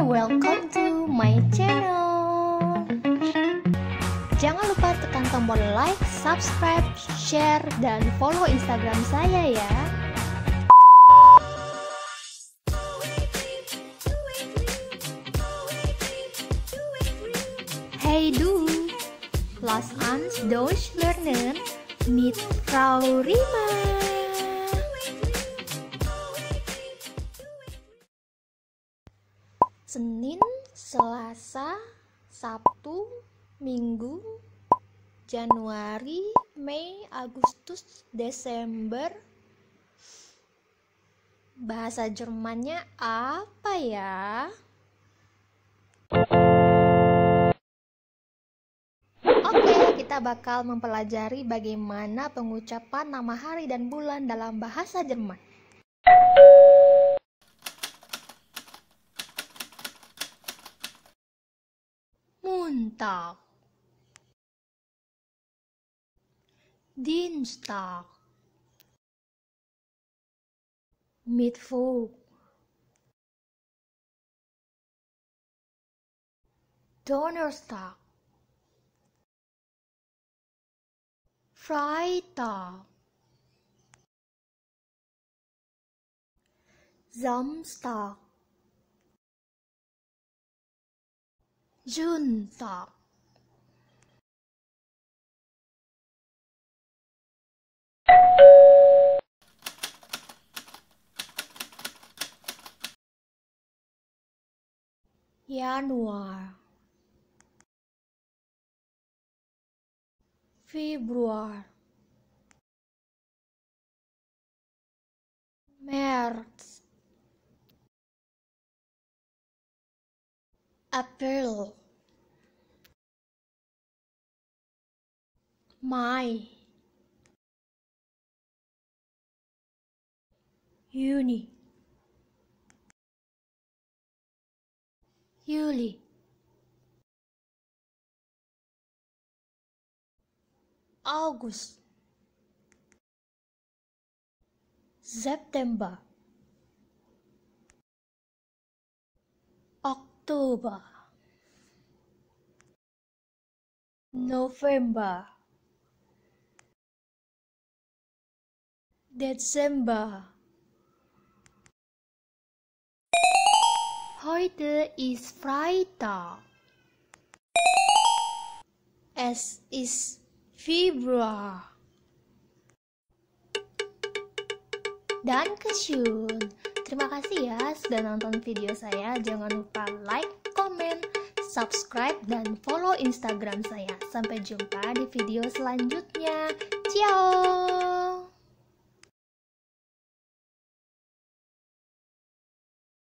welcome to my channel. Jangan lupa tekan tombol like, subscribe, share, dan follow Instagram saya ya. Hey du, lass uns Deutsch lernen mit Frau Rima. Senin, Selasa, Sabtu, Minggu, Januari, Mei, Agustus, Desember. Bahasa Jermannya apa ya? Oke, kita bakal mempelajari bagaimana pengucapan nama hari dan bulan dalam bahasa Jerman. Montag Dienstag Mittwoch Donnerstag Freitag Samstag Sonntag Januar. Februar. März. April my uni. Yuli August. September. October. November. Dezember Heute ist Freitag. Es ist Februar. Dankeschön. Terima kasih ya sudah nonton video saya. Jangan lupa like, komen, subscribe, dan follow Instagram saya. Sampai jumpa di video selanjutnya. Ciao!